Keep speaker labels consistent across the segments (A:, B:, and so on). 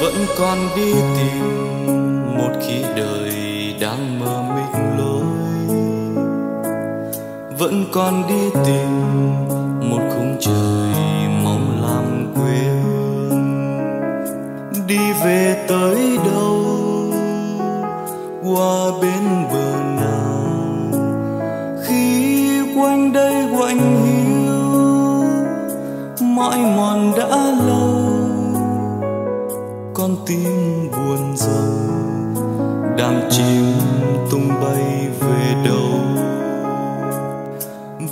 A: vẫn còn đi tìm một khi đời đang mơ mịt lối. Vẫn còn đi tìm một khung trời mong làm quên. Đi về tới đâu? Qua bên bờ nào? Khi quanh đây quạnh hiu mọi mòn đã lâu. Chim tung bay về đâu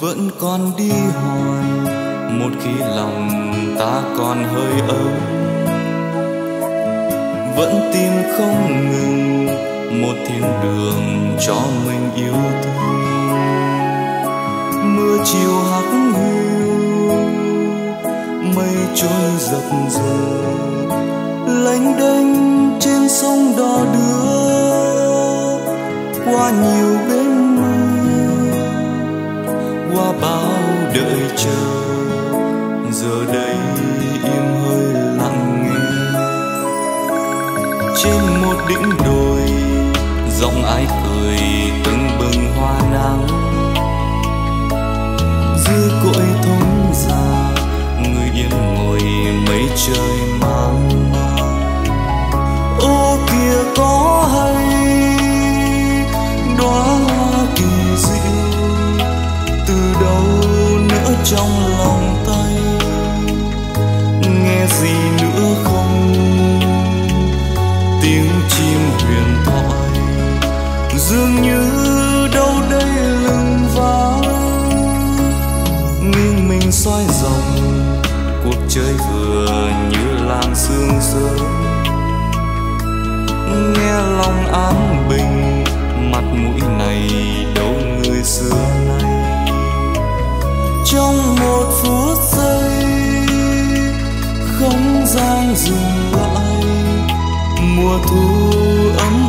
A: vẫn còn đi hỏi, một khi lòng ta còn hơi ấm. Vẫn tìm không ngừng, một thiên đường cho mình yêu thương. Mưa chiều hắt hiu mây trôi dập dờn lánh đênh trên sông đò đưa qua nhiều đêm mưa qua bao đợi chờ, giờ đây im hơi lặng nghe. Trên một đỉnh đồi giọng ai cười soi dòng cuộc chơi vừa như làng sương sớm. Nghe lòng an bình, mặt mũi này đâu người xưa nay. Trong một phút giây, không gian dừng lại mùa thu ấm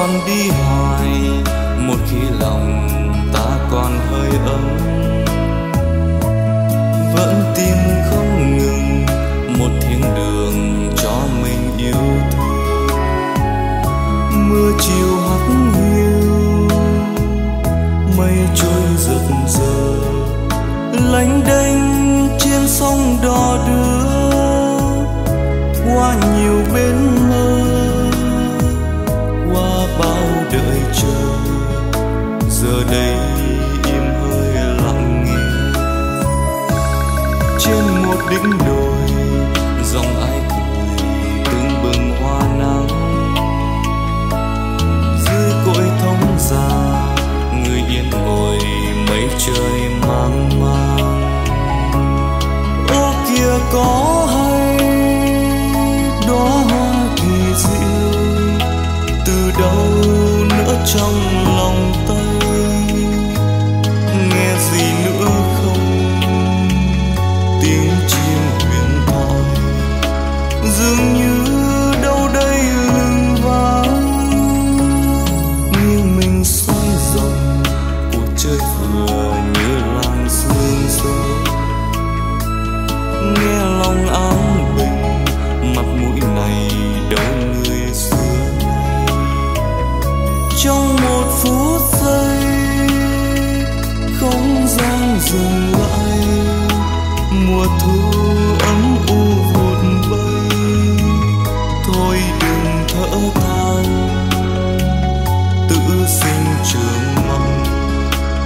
A: con đi hoài một khi lòng ta còn hơi ấm vẫn tìm không ngừng, một thiên đường cho mình yêu thương mưa chiều hắt hiu, mây trôi rực rỡ lánh đênh trên sông đò đưa, qua nhiều bên. Đây im hơi lặng nghe trên một đỉnh đồi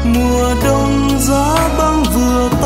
A: mùa đông giá băng vừa